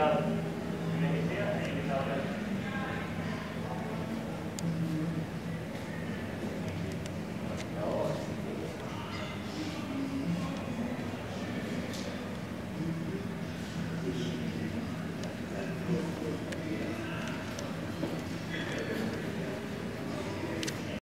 God.